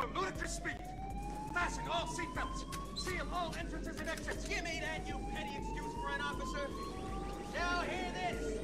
for ludicrous speed. Fasten all seatbelts. Seal all entrances and exits. Give me that, you petty excuse for an officer. Now hear this.